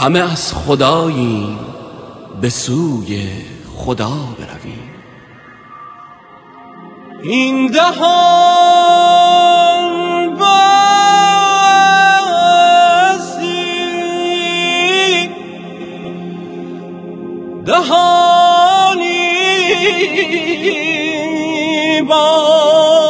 همه از خداییم به سوی خدا برویم. این دهان بسی دهانی باز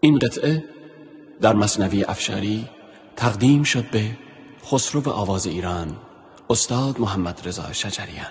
این قطعه در مصنوی افشاری تقدیم شد به خسرو آواز ایران استاد محمد رضا شجریان.